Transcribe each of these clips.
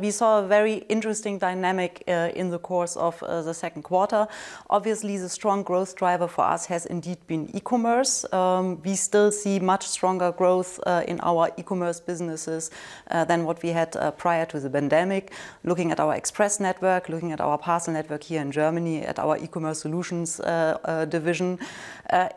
We saw a very interesting dynamic uh, in the course of uh, the second quarter. Obviously, the strong growth driver for us has indeed been e-commerce. Um, we still see much stronger growth uh, in our e-commerce businesses uh, than what we had uh, prior to the pandemic. Looking at our express network, looking at our parcel network here in Germany, at our e-commerce solutions uh, division,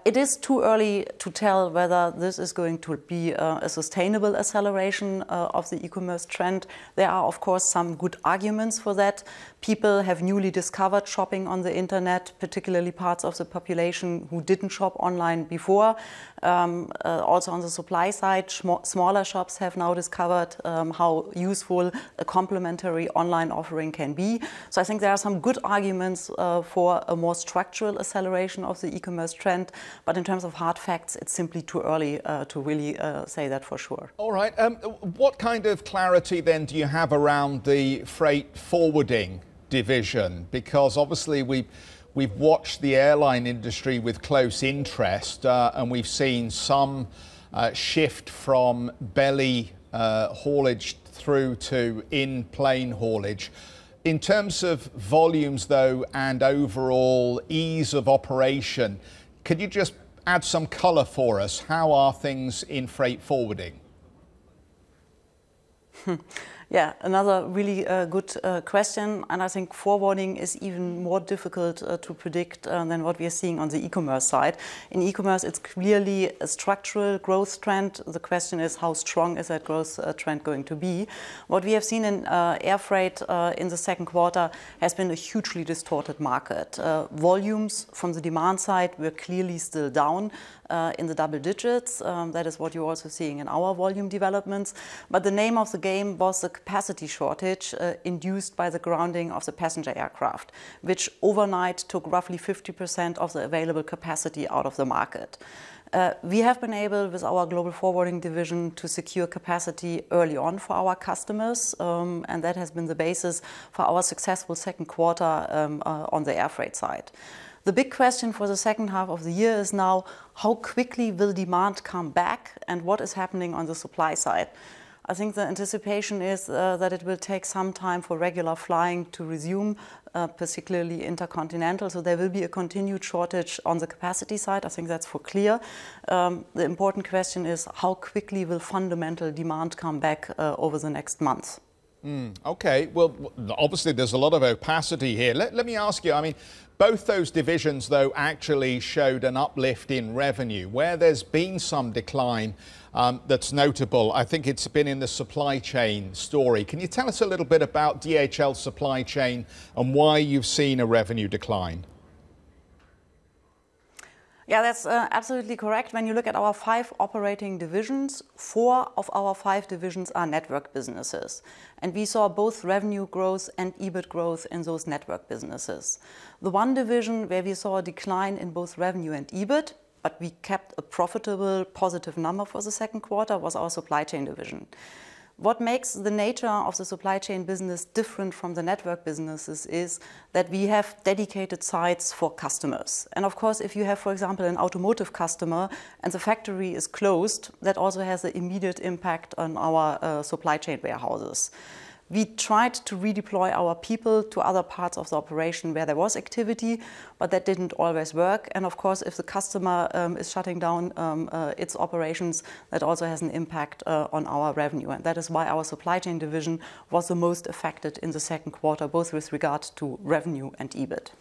it is too early to tell whether this is going to be a sustainable acceleration of the e-commerce trend. There are, of course, some good arguments for that. People have newly discovered shopping on the internet, particularly parts of the population who didn't shop online before. Um, uh, also on the supply side, smaller shops have now discovered um, how useful a complementary online offering can be. So I think there are some good arguments uh, for a more structural acceleration of the e-commerce trend. But in terms of hard facts, it's simply too early uh, to really uh, say that for sure. All right. Um, what kind of clarity then do you have around the freight forwarding division? Because obviously we we've watched the airline industry with close interest, uh, and we've seen some uh, shift from belly uh, haulage through to in plane haulage. In terms of volumes, though, and overall ease of operation, could you just add some colour for us? How are things in freight forwarding? Yeah, another really uh, good uh, question. And I think forwarding is even more difficult uh, to predict uh, than what we are seeing on the e-commerce side. In e-commerce, it's clearly a structural growth trend. The question is how strong is that growth uh, trend going to be? What we have seen in uh, air freight in the second quarter has been a hugely distorted market. volumes from the demand side were clearly still down in the double digits. Um, that is what you're also seeing in our volume developments. But the name of the game was the capacity shortage uh, induced by the grounding of the passenger aircraft, which overnight took roughly 50% of the available capacity out of the market. Uh, we have been able, with our global forwarding division, to secure capacity early on for our customers, um, and that has been the basis for our successful second quarter um, uh, on the air freight side. The big question for the second half of the year is now how quickly will demand come back and what is happening on the supply side. I think the anticipation is uh, that it will take some time for regular flying to resume, uh, particularly intercontinental. So there will be a continued shortage on the capacity side. I think that's for clear. Um, the important question is how quickly will fundamental demand come back uh, over the next months? Mm, okay, well, obviously there's a lot of opacity here. Let, let me ask you, I mean, both those divisions, though, actually showed an uplift in revenue. Where there's been some decline, um, that's notable. I think it's been in the supply chain story. Can you tell us a little bit about DHL supply chain and why you've seen a revenue decline? Yeah, that's uh, absolutely correct. When you look at our five operating divisions, four of our five divisions are network businesses. And we saw both revenue growth and EBIT growth in those network businesses. The one division where we saw a decline in both revenue and EBIT but we kept a profitable positive number for the second quarter was our supply chain division. What makes the nature of the supply chain business different from the network businesses is that we have dedicated sites for customers. And of course, if you have, for example, an automotive customer and the factory is closed, that also has an immediate impact on our uh, supply chain warehouses. We tried to redeploy our people to other parts of the operation where there was activity, but that didn't always work. And of course, if the customer um, is shutting down um, uh, its operations, that also has an impact uh, on our revenue. And that is why our supply chain division was the most affected in the second quarter, both with regard to revenue and EBIT.